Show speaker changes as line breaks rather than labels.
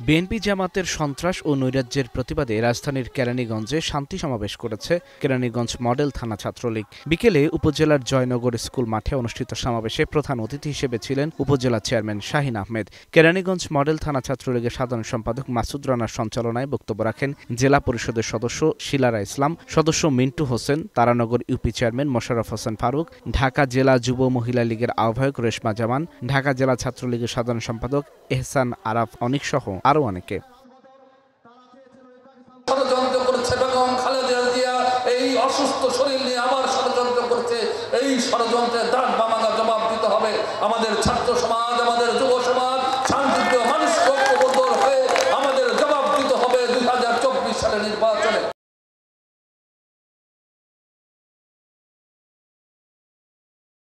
BNP জামাতের সন্ত্রাস ও নৈরাজ্যের প্রতিবাদে রাজধানীর কেরানীগঞ্জে শান্তি সমাবেশ করেছে কেরানীগঞ্জ মডেল থানা ছাত্রলীগ। বিকেলে উপজেলার জয়নগর স্কুল মাঠে অনুষ্ঠিত সমাবেশে প্রধান অতিথি হিসেবে ছিলেন উপজেলা চেয়ারম্যান শাহিন আহমেদ। কেরানীগঞ্জ মডেল থানা ছাত্রলীগের সাধারণ সম্পাদক মাসুদ রানার সঞ্চালনায় বক্তব্য রাখেন জেলা পরিষদের সদস্য শিলারা ইসলাম, সদস্য মিন্টু হোসেন, তারানগর ইউপি চেয়ারম্যান মোশাররফ হোসেন ফারুক, ঢাকা জেলা যুব মহিলা লীগের আহ্বায়ক রেশমা জামান, ঢাকা জেলা ছাত্রলীগের সাধারণ সম্পাদক এহসান আরাফ অনিক সহ আরও অনেকে।
অসুস্থ শরীর নিয়ে আবার ষড়যন্ত্র করছে, এই জবাব দিতে হবে। আমাদের ছাত্র সমাজ, আমাদের যুব সমাজ আমাদের জবাব দিতে হবে দুই হাজার চব্বিশ